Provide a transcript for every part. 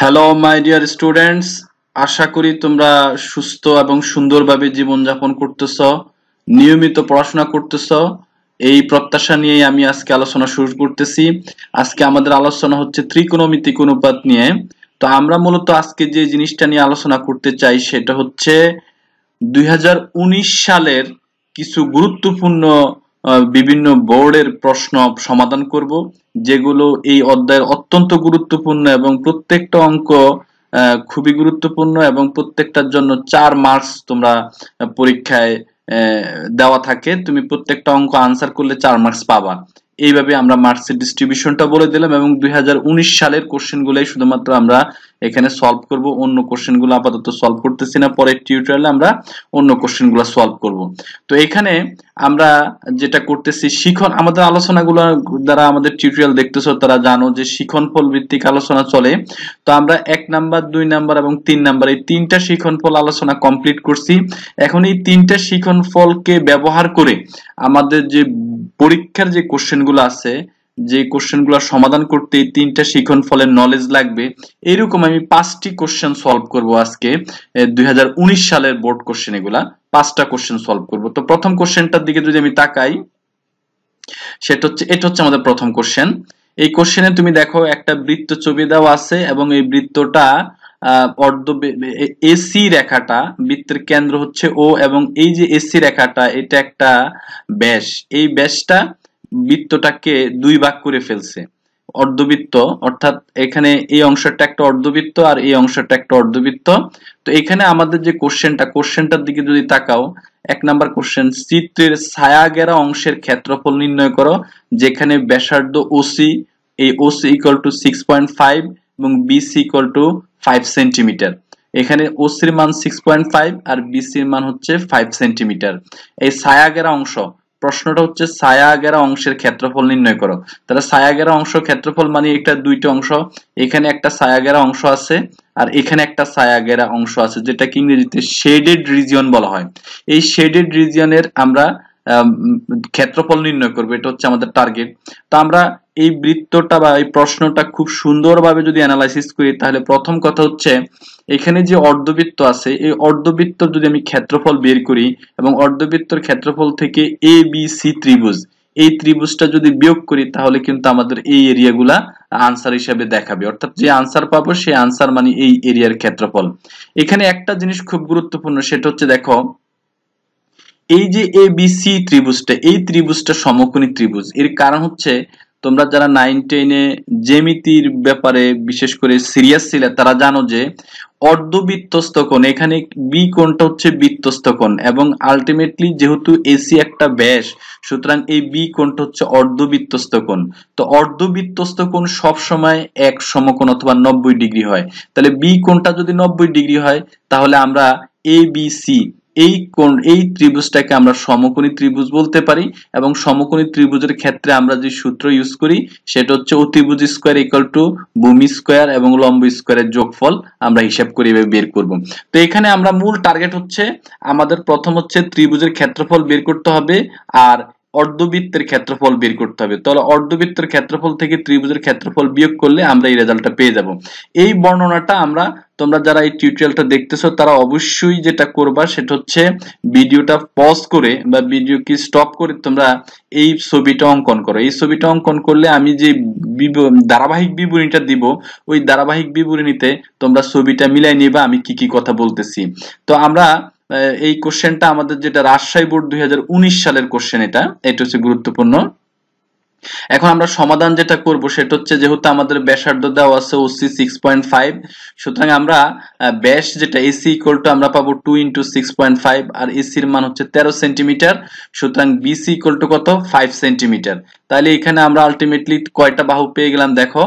Hello my dear students আশা করি তোমরা সুস্থ এবং সুন্দরভাবে জীবনযাপন করতেছ, নিয়মিত পড়াশোনা করতেছ। এই প্রত্যাশা নিয়েই আমি আজকে আলোচনা শুরু করতেছি। আজকে আমাদের আলোচনা হচ্ছে ত্রিকোণমিতিক অনুপাত নিয়ে। তো আমরা মূলত আজকে যে জিনিসটা নিয়ে আলোচনা করতে চাই সেটা হচ্ছে দুই হাজার উনিশ সালের কিছু গুরুত্বপূর্ণ বিভিন্ন বোর্ডের প্রশ্ন সমাধান করব, যেগুলো এই অধ্যায়ের অত্যন্ত গুরুত্বপূর্ণ এবং প্রত্যেকটা অঙ্ক খুবই গুরুত্বপূর্ণ এবং প্রত্যেকটার জন্য চার মার্কস তোমরা পরীক্ষায় দেওয়া থাকে। তুমি প্রত্যেকটা অঙ্ক আনসার করলে চার মার্কস পাবা। এইভাবে আমরা মার্কসের ডিস্ট্রিবিউশনটা বলে দিলাম এবং দুই হাজার উনিশ সালের কোশ্চেনগুলোই শুধুমাত্র আমরা এখানে সলভ করব, অন্য কোশ্চেনগুলো আপাতত সলভ করতেছি না, পরের টিউটোরিয়ালে আমরা অন্য কোশ্চেনগুলো সলভ করব। তো এখানে আমরা যেটা করতেছি, শিখন আমাদের আলোচনাগুলো দ্বারা আমাদের টিউটোরিয়াল দেখতেছো, তারা জানো যে শিখন ফল ভিত্তিক আলোচনা চলে। তো আমরা এক নাম্বার, দুই নাম্বার এবং তিন নাম্বার, এই তিনটা শিখন ফল আলোচনা কমপ্লিট করছি। এখন এই তিনটা শিখন ফলকে ব্যবহার করে আমাদের যে পরীক্ষার যে কোশ্চেনগুলো আছে, যে কোশ্চেনগুলো সমাধান করতে এই তিনটা শিখন ফলের নলেজ লাগবে, এরকম আমি পাঁচটি কোশ্চেন সলভ করব আজকে। দুই হাজার উনিশ সালের বোর্ড কোশ্চেন এগুলা, পাঁচটা কোশ্চেন সলভ করব। তো প্রথম কোশ্চেনটার দিকে যদি আমি তাকাই, সেটা হচ্ছে, এটা হচ্ছে আমাদের প্রথম কোশ্চেন এই কোশ্চেনে তুমি দেখো একটা বৃত্ত ছবি দেওয়া আছে এবং এই বৃত্তটা অর্ধ এসি রেখাটা বৃত্তের কেন্দ্র হচ্ছে ও এবং এই যে এসি রেখাটা, এটা একটা ব্যাস। এই ব্যাসটা বৃত্তটাকে দুই ভাগ করে ফেলছে। অর্ধবৃত্ত, অর্থাৎ এখানে এই অংশটা একটা অর্ধবৃত্ত আর এই অংশটা একটা অর্ধবৃত্ত। তো এখানে আমাদের যে কোশ্চেনটা, কোশ্চেনটার দিকে যদি তাকাও, এক নাম্বার কোশ্চেন, চিত্রের ছায়া গেরা অংশের ক্ষেত্রফল নির্ণয় করো, যেখানে ব্যাসার্ধ ওসি এই OC equal to six point five এবং BC equal to five centimetre এখানে ওসির মান সিক্স পয়েন্ট ফাইভ আর বিসির মান হচ্ছে ফাইভ সেন্টিমিটার এই ছায়া গেরা অংশ, প্রশ্নটা হচ্ছে ছায়া গেরা অংশের ক্ষেত্রফল নির্ণয় করো। তাহলে ছায়া গেরা অংশ ক্ষেত্রফল মানে এটা দুইটা অংশ, এখানে একটা ছায়া গেরা অংশ আছে আর এখানে একটা ছায়াগেরা অংশ আছে, যেটাকে ইংরেজিতে শেডেড রিজিয়ন বলা হয়। এই শেডেড রিজিয়নের আমরা ক্ষেত্রফল নির্ণয় করবে, এটা হচ্ছে আমাদের টার্গেট তো আমরা এই বৃত্তটা বা এই প্রশ্নটা খুব সুন্দরভাবে যদি অ্যানালাইসিস করি, তাহলে প্রথম কথা হচ্ছে, এখানে যে অর্ধবৃত্ত আছে, এই অর্ধবৃত্ত যদি আমি ক্ষেত্রফল বের করি, এবং অর্ধবৃত্তর ক্ষেত্রফল থেকে এ বি সি ত্রিভুজ, এই ত্রিভুজটা যদি বিয়োগ করি, তাহলে কিন্তু আমাদের এই এরিয়াগুলা আনসার হিসাবে দেখাবে। অর্থাৎ যে আনসার পাবো, সেই আনসার মানে এই এরিয়ার ক্ষেত্রফল। এখানে একটা জিনিস খুব গুরুত্বপূর্ণ, সেটা হচ্ছে দেখো এই যে এ বি সি ত্রিভুজটা, এই ত্রিভুজটা সমকোণী ত্রিভুজ, এর কারণ হচ্ছে তোমরা যারা নাইন টেনে জেমিতির ব্যাপারে বিশেষ করে সিরিয়াস ছিলে, তারা জানো যে অর্ধবৃত্তস্থ কোণ, এখানে বি কোণটা হচ্ছে বৃত্তস্থ কোণ এবং আলটিমেটলি যেহেতু এসি একটা ব্যাস, সুতরাং এই বি কোণটা হচ্ছে অর্ধবৃত্তস্থ কোণ। তো অর্ধবৃত্তস্থ কোণ সব সময় এক সমকোণ অথবা নব্বই ডিগ্রি হয়। তাহলে বি কোণটা যদি নব্বই ডিগ্রি হয়, তাহলে আমরা এ বি সি এই কোণ এই ত্রিভুজটাকে আমরা সমকোণী ত্রিভুজ বলতে পারি এবং সমকোণী ত্রিভুজের ক্ষেত্রে আমরা যে সূত্র ইউজ করি, সেটা হচ্ছে অতিভুজ স্কোয়ার ইকুয়াল টু ভূমি স্কোয়ার এবং লম্ব স্কোয়ারের যোগফল আমরা হিসাব করে বের করব। তো এখানে আমরা মূল টার্গেট হচ্ছে, আমাদের প্রথম হচ্ছে ত্রিভুজের ক্ষেত্রফল বের করতে হবে আর অর্ধবৃত্তের ক্ষেত্রফল বের করতে হবে। তাহলে অর্ধবৃত্তের ক্ষেত্রফল থেকে ত্রিভুজের ক্ষেত্রফল বিয়োগ করলে আমরা এই রেজাল্টটা পেয়ে যাব। এই বর্ণনাটা আমরা, তোমরা যারা এই টিউটোরিয়ালটা দেখতেছো, তারা অবশ্যই যেটা করবা সেটা হচ্ছে ভিডিওটা পজ করে বা ভিডিও কি স্টপ করে তোমরা এই ছবিটা অঙ্কন করো। এই ছবিটা অঙ্কন করলে আমি যে ধারাবাহিক বিবরণীটা দিব, ওই ধারাবাহিক বিবরণীতে তোমরা ছবিটা মিলাই নিবা, আমি কি কি কথা বলতেছি। তো আমরা এই কোশ্চেনটা আমাদের যেটা রাজশাহী বোর্ড দুই হাজার উনিশ সালের কোশ্চেন এটা এটা হচ্ছে গুরুত্বপূর্ণ। এখন আমরা সমাধান যেটা করব সেটা হচ্ছে যেহেতু আমাদের ব্যাসার্ধ দেওয়া আছে ওসি সিক্স পয়েন্ট ফাইভ সুতরাং আমরা ব্যাস যেটা এসি ইকুয়াল টু আমরা পাবো two into six point five আর এসির মান হচ্ছে তেরো সেন্টিমিটার, সুতরাং বিসি ইকুয়াল টু কত? Five centimetre. তাহলে এখানে আমরা আলটিমেটলি কয়টা বাহু পেয়ে গেলাম দেখো,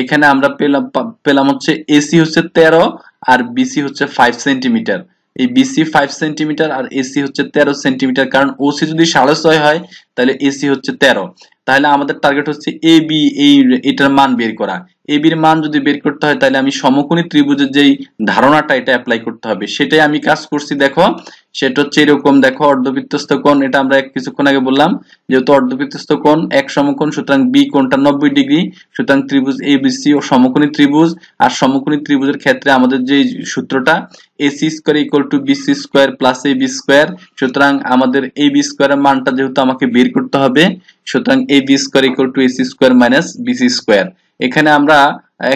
এখানে আমরা পেলাম পেলাম হচ্ছে এসি হচ্ছে তেরো, আর বিসি হচ্ছে ফাইভ সেন্টিমিটার। এই বিসি ফাইভ সেন্টিমিটার আর এসি হচ্ছে তেরো সেন্টিমিটার কারণ ওসি যদি সাড়ে ছয় হয় তাহলে এসি হচ্ছে তেরো। তাহলে আমাদের টার্গেট হচ্ছে এ বি এই এটার মান বের করা। এ বির মান যদি বের করতে হয়, তাহলে আমি সমকোণী ত্রিভুজের যেই ধারণাটা, এটা অ্যাপ্লাই করতে হবে। সেটাই আমি কাজ করছি, দেখো। সেটা হচ্ছে এরকম, দেখো, অর্ধবৃত্তস্থ কোণ। এটা আমরা কিছুক্ষণ আগে বললাম, যেহেতু অর্ধবৃত্তস্থ কোণ, এক সমকোণ, সুতরাং বি কোণটা নব্বই ডিগ্রি, সুতরাং ত্রিভুজ এ বি সি ও সমকোণী ত্রিভুজ। আর সমকোণী ত্রিভুজের ক্ষেত্রে আমাদের যে সূত্রটা AC square equal to B C square plus A B square সুতরাং আমাদের এ বি স্কোয়ারের মানটা যেহেতু আমাকে বের করতে হবে। সুতরাং A B square equal to AC square minus BC square এখানে আমরা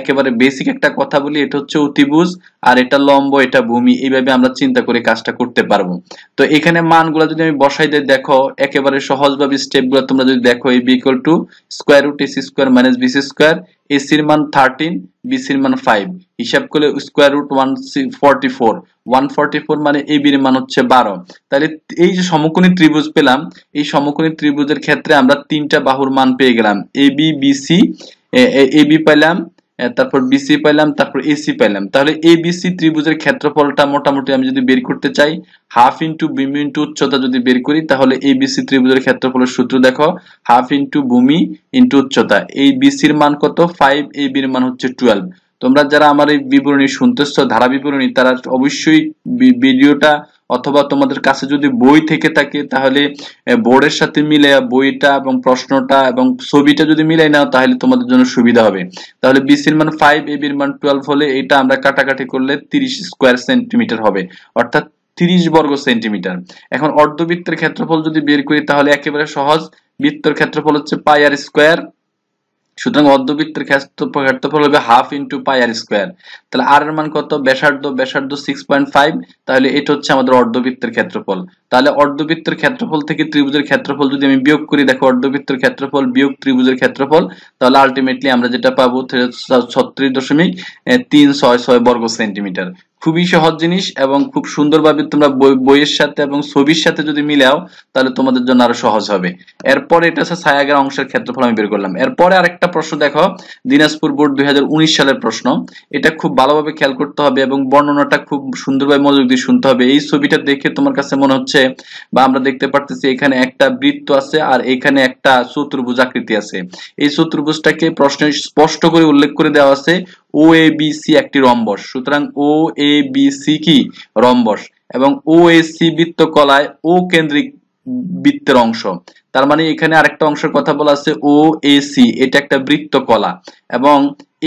একেবারে বেসিক একটা কথা বলি, এটা হচ্ছে অতিভুজ, আর এটা লম্ব, এটা ভূমি, এইভাবে আমরা চিন্তা করে কাজটা করতে পারব। তো এখানে মানগুলো যদি আমি বসাই দিই দেখো, একেবারে সহজভাবে স্টেপগুলো তোমরা যদি দেখো এই B equal to square root AC square minus BC square এসির মান থার্টিন বিসির মান ফাইভ হিসাব করলে square root one forty four one forty four মানে এ বির মান হচ্ছে বারো। তাহলে এই যে সমকোণী ত্রিভুজ পেলাম, এই সমকোণী ত্রিভুজের ক্ষেত্রে আমরা তিনটা বাহুর মান পেয়ে গেলাম। A B BC A B পেলাম তারপর বিসি পাইলাম, তারপর এসি পাইলাম। তাহলে এ বিসি ত্রিভুজের ক্ষেত্রফলটা মোটামুটি আমি যদি বের করতে চাই হাফ ইন্টু বিমি ইন্টু উচ্চতা যদি বের করি, তাহলে এ বিসি ত্রিভুজের ক্ষেত্রফলের সূত্র দেখো হাফ ইন্টু ভূমি ইন্টু উচ্চতা। এই বিসির মান কত? ফাইভ এ বির মান হচ্ছে টুয়েলভ তোমরা যারা আমার এই বিবরণী শুনতেছ, ধারা বিবরণী, তারা অবশ্যই ভিডিওটা অথবা তোমাদের কাছে যদি বই থেকে থাকে, তাহলে বোর্ডের সাথে মিলে বইটা এবং প্রশ্নটা এবং ছবিটা যদি মিলাই নাও, তাহলে তোমাদের জন্য সুবিধা হবে। তাহলে বিসির মান ফাইভ এ বির মান টুয়েলভ হলে এটা আমরা কাটাকাটি করলে তিরিশ স্কোয়ার সেন্টিমিটার হবে। অর্থাৎ তিরিশ বর্গ সেন্টিমিটার এখন অর্ধবৃত্তের ক্ষেত্রফল যদি বের করি, তাহলে একেবারে সহজ। বৃত্তর ক্ষেত্রফল হচ্ছে পাই আর স্কোয়ার সুতরাং অর্ধবৃত্তের ক্ষেত্রফল হবে half into pi r square তাহলে আর এর মান কত? ব্যাসার্ধ ব্যাসার্ধ সিক্স পয়েন্ট ফাইভ তাহলে এটা হচ্ছে আমাদের অর্ধবৃত্তের ক্ষেত্রফল। তাহলে অর্ধবৃত্তের ক্ষেত্রফল থেকে ত্রিভুজের ক্ষেত্রফল যদি আমি বিয়োগ করি, দেখো অর্ধবৃত্তের ক্ষেত্রফল বিয়োগ ত্রিভুজের ক্ষেত্রফল। তাহলে আলটিমেটলি আমরা যেটা পাবো ছত্রিশ দশমিক তিন ছয় ছয় বর্গ সেন্টিমিটার। খুবই সহজ জিনিস এবং খুব সুন্দরভাবে তোমরা বইয়ের সাথে এবং ছবির সাথে যদি মিলাও, তাহলে তোমাদের জন্য আরও সহজ হবে। এরপর এটা হচ্ছে ছায়াগার অংশের ক্ষেত্রফল আমি বের করলাম। এরপরে আরেকটা প্রশ্ন দেখো, দিনাজপুর বোর্ড দুই সালের প্রশ্ন। এটা খুব ভালোভাবে খেয়াল করতে হবে এবং বর্ণনাটা খুব সুন্দরভাবে মনোযোগ দিয়ে শুনতে হবে। এই ছবিটা দেখে তোমার কাছে মনে হচ্ছে বা আমরা দেখতে পারতেছি এখানে একটা বৃত্ত আছে আর এখানে একটা চতুর্ভুজ আকৃতি আছে। এই চতুর্ভুজটাকে প্রশ্নে স্পষ্ট করে উল্লেখ করে দেওয়া আছে ও এ বি সি একটি রম্বস। সুতরাং ও এ বি সি কি? রম্বস। এবং ও এ সি বৃত্ত কলায় ও কেন্দ্রিক বৃত্তের অংশ। তার মানে এখানে আরেকটা অংশের কথা বলা আছে ও এ সি এটা একটা বৃত্ত কলা এবং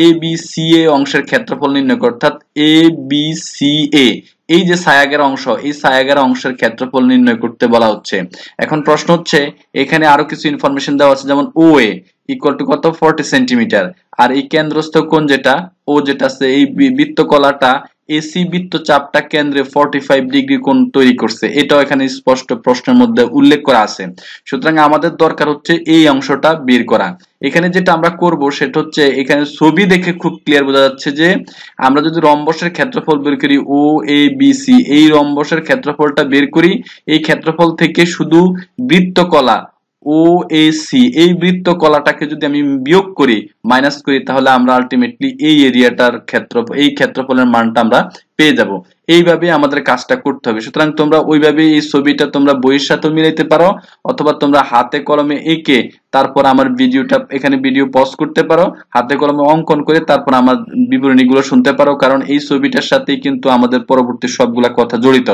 এ বি সি এ অংশের ক্ষেত্রফল নির্ণয় করে, অর্থাৎ এ বি সি এ এই যে ছায়াগের অংশ, এই ছায়াগের অংশের ক্ষেত্রফল নির্ণয় করতে বলা হচ্ছে। এখন প্রশ্ন হচ্ছে, এখানে আরও কিছু ইনফরমেশন দেওয়া আছে, যেমন ও এ ইকুয়াল টু কত? ফর্টি সেন্টিমিটার আর এই কেন্দ্রস্থ কোণ যেটা, ও যেটা আছে, এই বৃত্তকলাটা, এসি বৃত্তচাপটা কেন্দ্রে 45 ডিগ্রি কোণ তৈরি করছে। এটাও এখানে স্পষ্ট প্রশ্নের মধ্যে উল্লেখ করা আছে। সুতরাং আমাদের দরকার হচ্ছে এই অংশটা বের করা। এখানে যেটা আমরা করব, সেটা হচ্ছে এখানে ছবি দেখে খুব ক্লিয়ার বোঝা যাচ্ছে যে, আমরা যদি রম্বসের ক্ষেত্রফল বের করি, ও, এ, বি, সি, এই রম্বসের ক্ষেত্রফলটা বের করি, এই ক্ষেত্রফল থেকে শুধু বৃত্তকলা ও, এ, সি, এই বৃত্ত কলাটাকে যদি আমি বিয়োগ করি মাইনাস করি, তাহলে আমরা আলটিমেটলি এই এরিয়াটার ক্ষেত্র, এই ক্ষেত্রফলের মানটা আমরা পেয়ে যাব। এইভাবে আমাদের কাজটা করতে হবে। সুতরাং তোমরা ওইভাবে এই ছবিটা তোমরা বইয়ের সাথে মিলাইতে পারো অথবা তোমরা হাতে কলমে এঁকে তারপর আমার ভিডিওটা এখানে ভিডিও পজ করতে পারো, হাতে কলমে অঙ্কন করে তারপর আমার বিবরণীগুলো শুনতে পারো, কারণ এই ছবিটার সাথেই কিন্তু আমাদের পরবর্তী সবগুলা কথা জড়িত।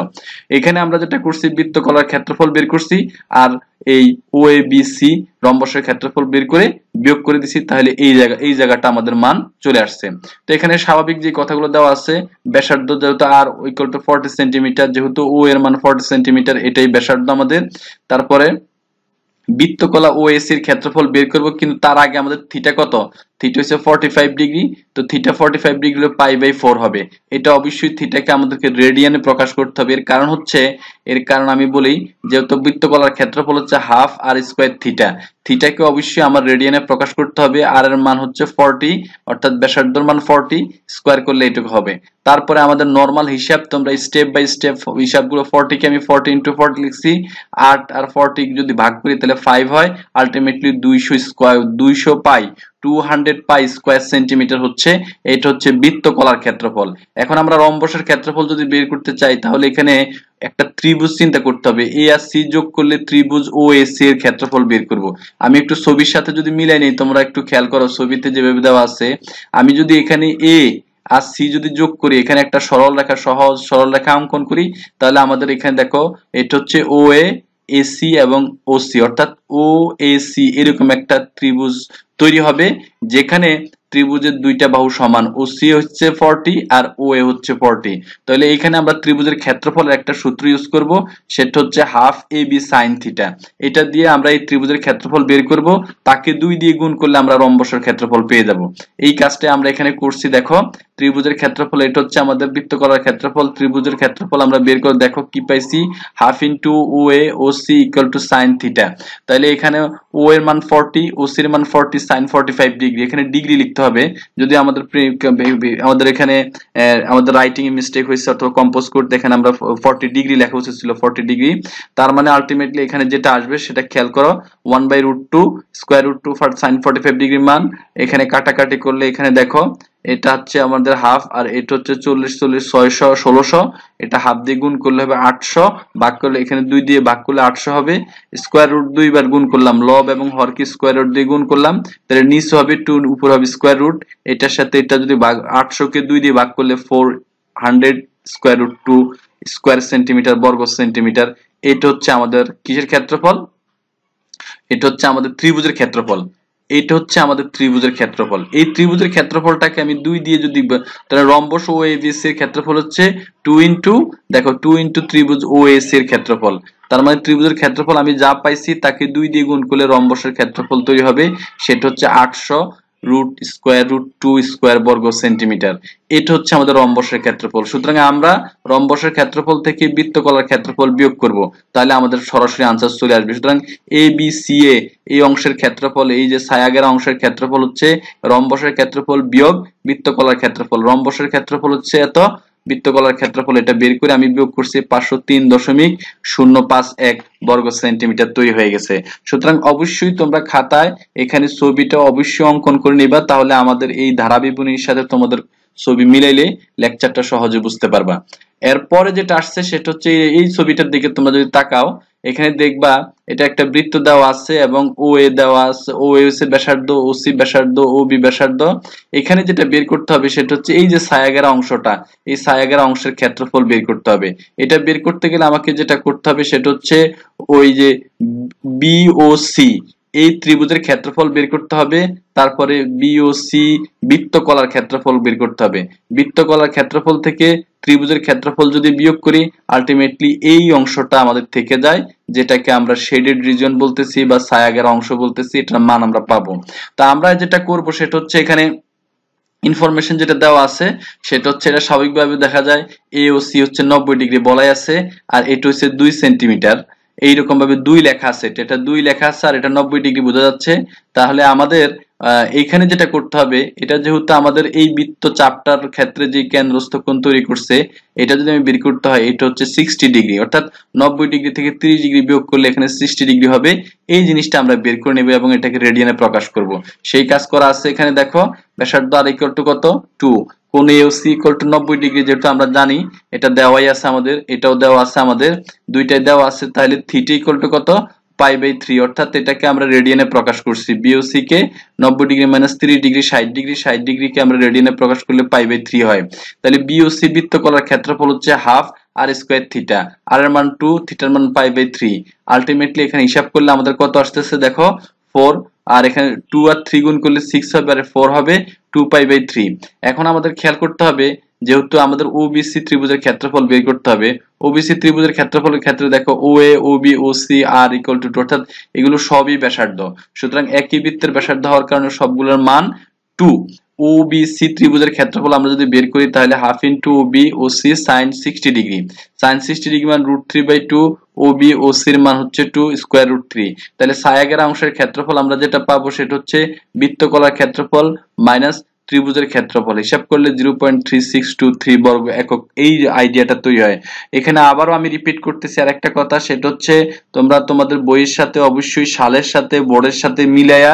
এখানে আমরা যেটা করছি, বৃত্তকলার ক্ষেত্রফল বের করছি, আর এই ও এ বি সি রম্বসের ক্ষেত্রফল বের করে বিয়োগ করে দিছি, তাহলে এই জায়গা এই জায়গাটা আমাদের মান চলে আসছে। তো এখানে স্বাভাবিক যে কথাগুলো দেওয়া আছে, ব্যাসার্ধ যেহেতু r equal to forty centimetre যেহেতু ও এর মান ফর্টি সেন্টিমিটার এটাই ব্যাসার্ধ আমাদের। তারপরে বৃত্তকলা ও এসির ক্ষেত্রফল বের করব, কিন্তু তার আগে আমাদের থিটা কত? থিটা হচ্ছে ফর্টি ফাইভ ডিগ্রি তো theta forty five degree pi by four হবে। এটা অবশ্যই থিটাকে আমাদেরকে রেডিয়ানে প্রকাশ করতে হবে। এর কারণ হচ্ছে, এর কারণ আমি বলি, যেহেতু বৃত্তকলার ক্ষেত্রফল হচ্ছে হাফ আর স্কোয়ার থিটা থিটাকে অবশ্যই আমার রেডিয়ানে প্রকাশ করতে হবে। আর এর মান হচ্ছে ফর্টি অর্থাৎ ব্যাসার্ধর মান ফর্টি স্কোয়ার করলে এটুকু হবে। তারপরে আমাদের নর্মাল হিসাব, তোমরা স্টেপ বাই স্টেপ হিসাবগুলো ফর্টিকে আমি ফর্টি ইন্টু ফর্টি লিখছি, আট আর ফর্টি যদি ভাগ করি তাহলে ফাইভ হয় আলটিমেটলি দুইশো স্কোয়ার দুইশো pi two hundred pi square centimetre হচ্ছে, এটা হচ্ছে বৃত্তকলার ক্ষেত্রফল। এখন আমরা রম্বসের ক্ষেত্রফল যদি বের করতে চাই, তাহলে এখানে একটা ত্রিভুজ চিন্তা করতে হবে। এ আর সি যোগ করলে ত্রিভুজ ও এ সি এর ক্ষেত্রফল বের করব। আমি একটু ছবির সাথে যদি মিলাই নেই, তোমরা একটু খেয়াল করো, ছবিতে যেভাবে দেওয়া আছে, আমি যদি এখানে এ আর সি যদি যোগ করি, এখানে একটা সরল রেখা, সহজ সরল রেখা অঙ্কন করি, তাহলে আমাদের এখানে দেখো, এটা হচ্ছে ও এ এসি এবং ওসি অর্থাৎ ও এসি এরকম একটা ত্রিভুজ তৈরি হবে, যেখানে ত্রিভুজের দুইটা বাহু সমান। ও সি হচ্ছে ফর্টি আর ও এ হচ্ছে ফর্টি তাহলে এখানে আমরা ত্রিভুজের ক্ষেত্রফলের একটা সূত্র ইউজ করব, সেটা হচ্ছে half A B sine theta এটা দিয়ে আমরা এই ত্রিভুজের ক্ষেত্রফল বের করব, তাকে দুই দিয়ে গুণ করলে আমরা রম্বসের ক্ষেত্রফল পেয়ে যাব। এই কাজটা আমরা এখানে করছি, দেখো ত্রিভুজের ক্ষেত্রফল, এটা হচ্ছে আমাদের বৃত্ত করার ক্ষেত্রফল, ত্রিভুজের ক্ষেত্রফল আমরা বের করে দেখো, কি পাইছি? Half into O A, O C equal to sine theta তাহলে এখানে ও এর মান ফর্টি ও সির মান forty sine forty five degree এখানে ডিগ্রি লিখতে হবে। যদি আমাদের আমাদের এখানে আমাদের রাইটিং এ মিস্টেক হয়েছে অথবা কম্পোজ করতে এখানে আমরা ফর্টি ডিগ্রি লেখা উচিত ছিল ফর্টি ডিগ্রি তার মানে আলটিমেটলি এখানে যেটা আসবে সেটা খেয়াল করো one by root two square root two sine forty five degree মান। এখানে কাটাকাটি করলে এখানে দেখো এটা হচ্ছে আমাদের হাফ আর এটা হচ্ছে চল্লিশ চল্লিশ, ছয়শো, ষোলোশো। এটা হাফ দিয়ে গুণ করলে হবে আটশো। ভাগ করলে এখানে দুই দিয়ে ভাগ করলে আটশো হবে। স্কোয়ার রুট দুইবার গুণ করলাম লব এবং হরকে স্কোয়ার রুট দিয়ে গুণ করলাম। তাহলে নিচ হবে টু উপর হবে স্কোয়ার রুট এটার সাথে এটা যদি ভাগ আটশোকে দুই দিয়ে ভাগ করলে four hundred square root two square centimetre বর্গ সেন্টিমিটার এটা হচ্ছে আমাদের কিসের ক্ষেত্রফল? এটা হচ্ছে আমাদের ত্রিভুজের ক্ষেত্রফল। এটা হচ্ছে আমাদের ত্রিভুজের ক্ষেত্রফল। এই ত্রিভুজের ক্ষেত্রফলটাকে আমি দুই দিয়ে যদি তাহলে রম্বস ও এবিসি এর ক্ষেত্রফল হচ্ছে টু ইন্টু দেখো টু ইন্টু ত্রিভুজ ও এর ক্ষেত্রফল। তার মানে ত্রিভুজের ক্ষেত্রফল আমি যা পাইছি তাকে দুই দিয়ে গুণ করলে রম্বসের ক্ষেত্রফল তৈরি হবে। সেটা হচ্ছে আটশো root square root two square বর্গ সেন্টিমিটার। এটা হচ্ছে আমাদের রম্বসের ক্ষেত্রফল। সুতরাং আমরা রম্বসের ক্ষেত্রফল থেকে বৃত্তকলার ক্ষেত্রফল বিয়োগ করব। তাহলে আমাদের সরাসরি আনসার চলে আসবে। সুতরাং এ বি সি এ এই অংশের ক্ষেত্রফল, এই যে সায়াগের অংশের ক্ষেত্রফল হচ্ছে রম্বসের ক্ষেত্রফল বিয়োগ বৃত্তকলার ক্ষেত্রফল। রম্বসের ক্ষেত্রফল হচ্ছে এত বৃত্তকলার ক্ষেত্রফল এটা বের করে আমি বিয়োগ করছি পাঁচশো তিন দশমিক শূন্য পাঁচ এক বর্গ সেন্টিমিটার তৈরি হয়ে গেছে। সুতরাং অবশ্যই তোমরা খাতায় এখানে ছবিটা অবশ্যই অঙ্কন করে নিবা, তাহলে আমাদের এই ধারাবিবরণীর সাথে তোমাদের ছবি মিলাইলে লেকচারটা সহজে বুঝতে পারবা। এরপরে যেটা আসছে সেটা হচ্ছে এই ছবিটার দিকে তোমরা যদি তাকাও এখানে দেখবা এটা একটা বৃত্ত দেওয়া আছে এবং ও এ দেওয়া আছে, ও এ ব্যাসার্ধ, ও সি ব্যাসার্ধ, ও বি ব্যাসার্ধ। এখানে যেটা বের করতে হবে সেটা হচ্ছে এই যে সায়াগারা অংশটা, এই সায়াগারা অংশের ক্ষেত্রফল বের করতে হবে। এটা বের করতে গেলে আমাকে যেটা করতে হবে সেটা হচ্ছে ওই যে বি ও সি এই ত্রিভুজের ক্ষেত্রফল বের করতে হবে, তারপরে বিওসি বৃত্তকলার ক্ষেত্রফল বের করতে হবে। বৃত্তকলার ক্ষেত্রফল থেকে ত্রিভুজের ক্ষেত্রফল যদি বিয়োগ করি আলটিমেটলি এই অংশটা আমাদের থেকে যায়, যেটাকে আমরা শেডেড রিজন বলতেছি বা ছায়াগের অংশ বলতেছি, এটার মান আমরা পাবো। তা আমরা যেটা করব সেটা হচ্ছে এখানে ইনফরমেশন যেটা দেওয়া আছে, সেটা হচ্ছে এটা স্বাভাবিকভাবে দেখা যায় এ ও সি হচ্ছে নব্বই ডিগ্রি বলাই আছে, আর এটা হচ্ছে দুই সেন্টিমিটার এইরকম ভাবে দুই লেখা আছে। এটা দুই লেখা আছে আর এটা নব্বই ডিগ্রি বোঝা যাচ্ছে। তাহলে আমাদের এইখানে যেটা করতে হবে, এটা যেহেতু আমাদের এই বৃত্ত চাপটার ক্ষেত্রে যে কেন্দ্রস্থ কোণ তৈরি করছে, এটা যদি আমি বের করতে হয়, এটা হচ্ছে সিক্সটি ডিগ্রি। অর্থাৎ নব্বই ডিগ্রি থেকে তিরিশ ডিগ্রি বিয়োগ করলে এখানে সিক্সটি ডিগ্রি হবে। এই জিনিসটা আমরা বের করে নেব এবং এটাকে রেডিয়ানে প্রকাশ করব। সেই কাজ করা আছে এখানে দেখো, ব্যাসার্ধ আর টু কত? টু কোন এওসি ইকুয়াল টু নব্বই ডিগ্রি যেহেতু আমরা জানি, এটা দেওয়াই আছে আমাদের, এটাও দেওয়া আছে আমাদের, দুইটাই দেওয়া আছে তাহলে থিটা ইকুয়াল টু কত? পাই বাই থ্রি অর্থাৎ এটাকে আমরা রেডিয়ানে প্রকাশ করছি। বিওসি কে নব্বই ডিগ্রি মাইনাস ত্রিশ ডিগ্রি ষাট ডিগ্রি ষাট ডিগ্রিকে আমরা রেডিয়ানে প্রকাশ করলে পাই বাই থ্রি হয়। তাহলে বিওসি বৃত্তকলার ক্ষেত্রফল হচ্ছে half r square theta r এর মান টু থিটার মান পাই বাই থ্রি আলটিমেটলি এখানে হিসাব করলে আমাদের কত আসতেছে? দেখো ফোর আর এখানে টু আর থ্রি গুণ করলে সিক্স হবে, আর ফোর হবে টু পাই বাই থ্রি এখন আমাদের খেয়াল করতে হবে, যেহেতু আমাদের ওবিসি ত্রিভুজের ক্ষেত্রফল বের করতে হবে ওবিসি ত্রিভুজের ক্ষেত্রফলের ক্ষেত্রে দেখো O A O B r equal to অর্থাৎ এগুলো সবই ব্যাসার্ধ। সুতরাং একই বৃত্তের ব্যাসার্ধ হওয়ার কারণে সবগুলোর মান টু ও, বি, সি ত্রিভুজের ক্ষেত্রফল আমরা যদি বের করি তাহলে half into O, B, O, C sine sixty degree. Sine sixty degree মান root three by two, O, B, O সির মান হচ্ছে টু স্কোয়ার রুট থ্রি। তাহলে সায়াগের অংশের ক্ষেত্রফল আমরা যেটা পাবো সেটা হচ্ছে বৃত্তকলার ক্ষেত্রফল মাইনাস ত্রিভুজের ক্ষেত্রফল। হিসাব করলে zero point three six two three বর্গ একক এই আইডিয়াটা তৈরি হয়। এখানে আবারও আমি রিপিট করতেছি আর একটা কথা, সেটা হচ্ছে তোমরা তোমাদের বইয়ের সাথে অবশ্যই সালের সাথে, বোর্ডের সাথে মিলাইয়া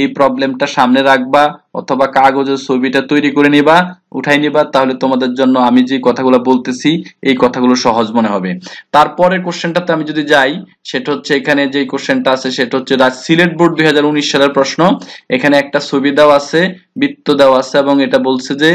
এই প্রবলেমটা সামনে রাখবা। অথবা কাগজের ছবিটা তৈরি করে নিবা, উঠাই নিবা, তাহলে তোমাদের জন্য আমি যে কথাগুলো বলতেছি, এই কথাগুলো সহজ মনে হবে। তারপরের কোশ্চেনটাতে আমি যদি যাই, সেটা হচ্ছে এখানে যে কোশ্চেনটা আছে, সেটা হচ্ছে সিলেট বোর্ড দুই সালের প্রশ্ন। এখানে একটা ছবি দেওয়া আছে, বৃত্ত দেওয়া আছে, এবং এটা বলছে যে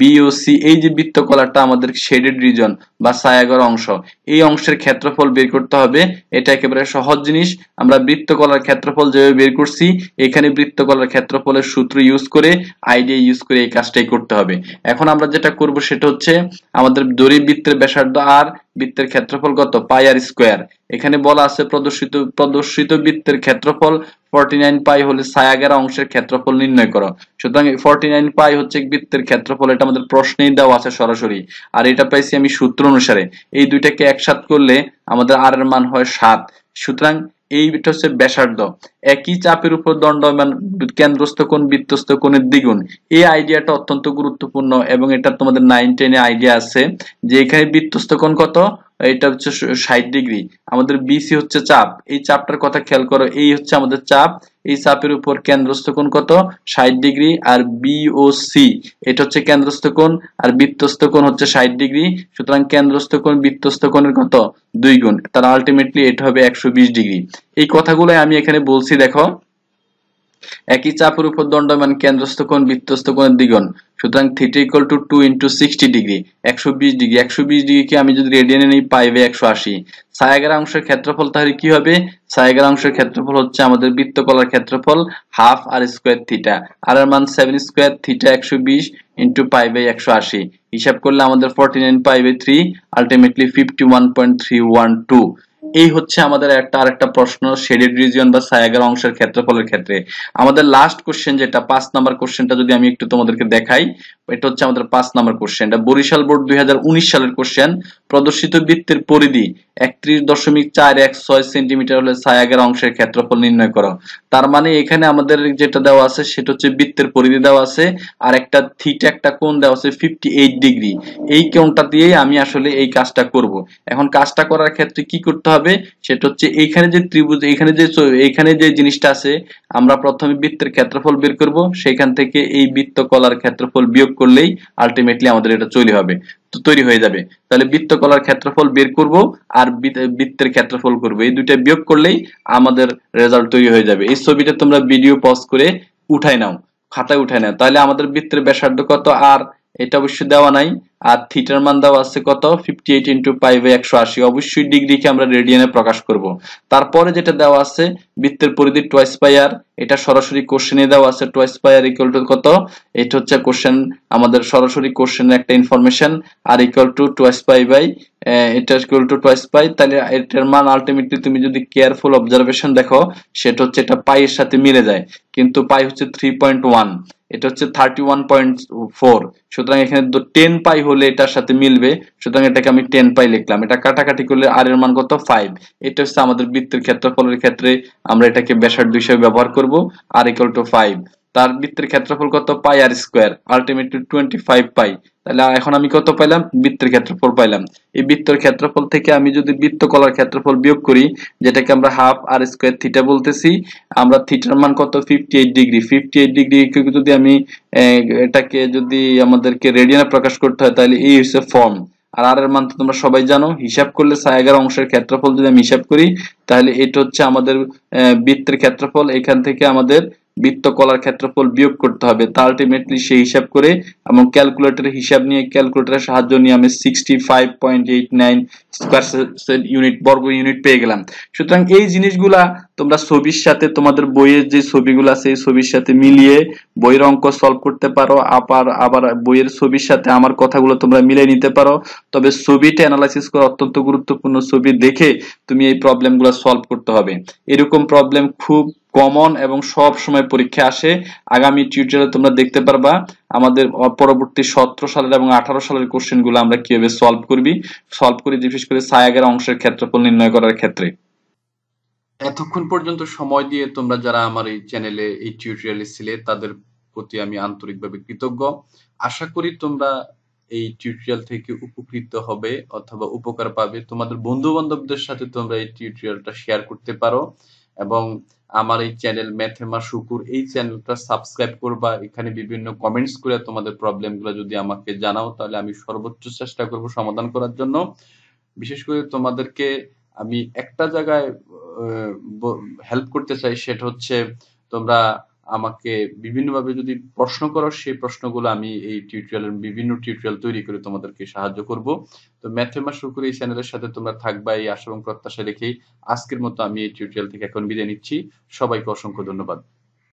বিওসি এই যে বৃত্ত কলারটা আমাদের শেডেড রিজন বা ছায়াগর অংশ, এই অংশের ক্ষেত্রফল বের করতে হবে। এটা একেবারে সহজ জিনিস। আমরা বৃত্ত কলার ক্ষেত্রফল যেভাবে বের করছি, এখানে বৃত্ত কলার ক্ষেত্রফলের সূত্র ইউজ করে আইডিয়া ইউজ করে এই কাজটাই করতে হবে। এখন আমরা যেটা করব সেটা হচ্ছে আমাদের দড়ি বৃত্তের ব্যাসার্ধ আর বৃত্তের ক্ষেত্রফল কত? পাই আর স্কোয়ার এখানে বলা আছে প্রদর্শিত প্রদর্শিত বৃত্তের ক্ষেত্রফল 49 পাই হলে ছায়াগেরা অংশের ক্ষেত্রফল নির্ণয় করো। সুতরাং 49 পাই হচ্ছে বৃত্তের ক্ষেত্রফল, এটা আমাদের প্রশ্নেই দেওয়া আছে সরাসরি। আর এটা পাইছি আমি সূত্র অনুসারে। এই দুইটাকে একসাথ করলে আমাদের আর এর মান হয় 7 সুতরাং এইটা হচ্ছে ব্যাসার্ধ। একই চাপের উপর দণ্ডমান কেন্দ্রস্থ কোণ বৃত্তস্থ কোণের দ্বিগুণ। এই আইডিয়াটা অত্যন্ত গুরুত্বপূর্ণ এবং এটা তোমাদের নাইন টেনে আইডিয়া আছে যে এখানে বৃত্তস্থ কোণ কত? এটা হচ্ছে ষাট ডিগ্রি। আমাদের বিসি হচ্ছে চাপ। এই চাপটার কথা খেয়াল করো, এই হচ্ছে আমাদের চাপ। এই চাপের উপর কেন্দ্রস্থ কোণ কত? ষাট ডিগ্রি। আর বিওসি এটা হচ্ছে কেন্দ্রস্থ কোণ। আর বৃত্তস্থ কোণ হচ্ছে ষাট ডিগ্রি। সুতরাং কেন্দ্রস্থ কোণ বৃত্তস্থ কোণের কত? দুই গুণ। তার আলটিমেটলি এটা হবে একশো বিশ ডিগ্রি। এই কথাগুলো আমি এখানে বলছি দেখো। একই চাপের উপর দণ্ডমান কেন্দ্রস্থ কোণ, বৃত্তস্থ কোণের দ্বিগুণ। সুতরাং theta equal to two into sixty degree একশো বিশ ডিগ্রি একশো বিশ ডিগ্রিকে আমি যদি রেডিয়ানে নিই পাইবে একশো আশি। ছায়াগার অংশের ক্ষেত্রফল তাহলে কি হবে? ছায়াগার অংশের ক্ষেত্রফল হচ্ছে আমাদের বৃত্তকলার ক্ষেত্রফল half r square theta r এর মান সেভেন স্কোয়ার থিটা একশো বিশ ইন্টু পাই বাই একশো আশি। হিসাব করলে আমাদের forty nine pi by three ultimately fifty one point three one two এই হচ্ছে আমাদের একটা, আরেকটা প্রশ্ন, শেডেড রিজিয়ন বা সায়াগার অংশের ক্ষেত্রফলের ক্ষেত্রে। আমাদের লাস্ট কোশ্চেন যেটা, পাঁচ নাম্বার কোশ্চেনটা যদি আমি একটু তোমাদেরকে দেখাই, এটা হচ্ছে আমাদের পাঁচ নাম্বার কোশ্চেন এটা বরিশাল বোর্ড দুই হাজার উনিশ সালের কোশ্চেন প্রদর্শিত বৃত্তের পরিধি একত্রিশ দশমিক চার এক ছয় সেন্টিমিটার হলে ছায়াগের অংশের ক্ষেত্রফল নির্ণয় করো। তার মানে এখানে আমাদের যেটা দেওয়া আছে সেটা হচ্ছে বৃত্তের পরিধি দেওয়া আছে, আর একটা থিটা একটা কোণ দেওয়া আছে ফিফটি এইট ডিগ্রি এই কোণটা দিয়েই আমি আসলে এই কাজটা করব। এখন কাজটা করার ক্ষেত্রে কি করতে হবে? সেটা হচ্ছে এইখানে যে ত্রিভুজ এখানে যে এখানে যে জিনিসটা আছে, আমরা প্রথমে বৃত্তের ক্ষেত্রফল বের করব। সেখান থেকে এই বৃত্ত কলার ক্ষেত্রফল বিয়োগ করলেই আলটিমেটলি আমাদের এটা চলে হবে। তৈরি হয়ে যাবে। তাহলে বৃত্তকলার ক্ষেত্রফল বের করব আর বৃত্তের ক্ষেত্রফল করব। এই দুইটা বিয়োগ করলেই আমাদের রেজাল্ট তৈরি হয়ে যাবে। এই ছবিটা তোমরা ভিডিও পজ করে উঠাই নাও, খাতায় উঠাই নাও। তাহলে আমাদের বৃত্তের ব্যাসার্ধ কত আর এটা অবশ্যই দেওয়া নাই। আর থিটার মান দেওয়া আছে কত? ফিফটি এইট ইন্টু পাই একশো আশি। অবশ্যই ডিগ্রিকে আমরা রেডিয়ানে প্রকাশ করব। তারপরে যেটা দেওয়া আছে, বৃত্তের পরিধি টোয়াইস পাই আর এটা সরাসরি কোশ্চেনে দেওয়া আছে। Twice pi r equal to কত? এটা হচ্ছে কোশ্চেন আমাদের সরাসরি কোশ্চেনের একটা information r equal to twice pi by এটা ইকুয়াল টু টোয়াইস পাই তাহলে এটার মান আলটিমেটলি তুমি যদি কেয়ারফুল অবজারভেশন দেখো, সেটা হচ্ছে এটা পাই এর সাথে মিলে যায়। কিন্তু পাই হচ্ছে থ্রি পয়েন্ট ওয়ান এটা হচ্ছে থার্টি ওয়ান পয়েন্ট ফোর সুতরাং এখানে টেন পাই হলে এটার সাথে মিলবে। সুতরাং এটাকে আমি টেন পাই লিখলাম। এটা কাটাকাটি করলে আর এর মান কত? ফাইভ এটা হচ্ছে আমাদের বৃত্তের ক্ষেত্রফলের ক্ষেত্রে আমরা এটাকে ব্যাসার্ধ হিসেবে ব্যবহার করব। আর ইকুয়াল টু ফাইভ তার বৃত্তের ক্ষেত্রফল কত? Pi r square ultimately twenty five pi. তাহলে এখন আমি কত পাইলাম? বৃত্তের ক্ষেত্রফল পাইলাম। এই বৃত্তের ক্ষেত্রফল থেকে আমি যদি বৃত্ত কলার ক্ষেত্রফল বিয়োগ করি, যেটাকে আমরা হাফ আর স্কোয়ার থিটা বলতেছি, আমরা থিটার মান কত? Fifty eight degree fifty eight degree যদি আমি এটাকে যদি আমাদেরকে রেডিয়ানে প্রকাশ করতে হয়, তাহলে এই হচ্ছে ফর্ম আর আর এর মান তো তোমরা সবাই জানো। হিসাব করলে এগারো অংশের ক্ষেত্রফল যদি আমি হিসাব করি, তাহলে এটা হচ্ছে আমাদের বৃত্তের ক্ষেত্রফল। এখান থেকে আমাদের বৃত্ত কলার ক্ষেত্রফল বিয়োগ করতে হবে। তা আলটিমেটলি সেই হিসাব করে এবং ক্যালকুলেটরের হিসাব নিয়ে ক্যালকুলেটরের সাহায্য নিয়ে আমি sixty five point eight nine unit বর্গ ইউনিট পেয়ে গেলাম। সুতরাং এই জিনিসগুলা তোমরা ছবির সাথে তোমাদের বইয়ের যে ছবিগুলো আছে, এই ছবির সাথে মিলিয়ে বইয়ের অঙ্ক সলভ করতে পারো। আবার আবার বইয়ের ছবির সাথে আমার কথাগুলো তোমরা মিলিয়ে নিতে পারো। তবে ছবিটা অ্যানালাইসিস করা অত্যন্ত গুরুত্বপূর্ণ ছবি দেখে তুমি এই প্রবলেমগুলো সলভ করতে হবে। এরকম প্রবলেম খুব কমন এবং সব সময় পরীক্ষা আসে। আগামী টিউটোরিয়ালে তোমরা দেখতে পারবা আমাদের পরবর্তী সতেরো সালের এবং আঠারো সালের কোশ্চেনগুলো আমরা কীভাবে সলভ করবি। সলভ করি বিশেষ করে সায়াগের অংশের ক্ষেত্রফল নির্ণয় করার ক্ষেত্রে। এতক্ষণ পর্যন্ত সময় দিয়ে তোমরা যারা আমার এই চ্যানেলে এই টিউটোরিয়ালে ছিলে, তাদের প্রতি আমি আন্তরিকভাবে কৃতজ্ঞ। আশা করি তোমরা এই টিউটোরিয়াল থেকে উপকৃত হবে অথবা উপকার পাবে। তোমাদের বন্ধু বান্ধবদের সাথে তোমরা এই টিউটোরিয়ালটা শেয়ার করতে পারো এবং আমার এই চ্যানেল ম্যাথেমা শুকুর, এই চ্যানেলটা সাবস্ক্রাইব করবা। এখানে বিভিন্ন কমেন্টস করে তোমাদের প্রবলেমগুলো যদি আমাকে জানাও, তাহলে আমি সর্বোচ্চ চেষ্টা করব সমাধান করার জন্য। বিশেষ করে তোমাদেরকে আমি একটা জায়গায় হেল্প করতে চাই সেটা হচ্ছে তোমরা আমাকে বিভিন্নভাবে যদি প্রশ্ন করো, সেই প্রশ্নগুলো আমি এই টিউটোরিয়ালের বিভিন্ন টিউটোরিয়াল তৈরি করে তোমাদেরকে সাহায্য করব। তো ম্যাথেমা করে এই চ্যানেলের সাথে তোমরা থাকবা, এই আশা এবং প্রত্যাশা রেখেই আজকের মতো আমি এই টিউটোরিয়াল থেকে এখন বিদায় নিচ্ছি। সবাইকে অসংখ্য ধন্যবাদ।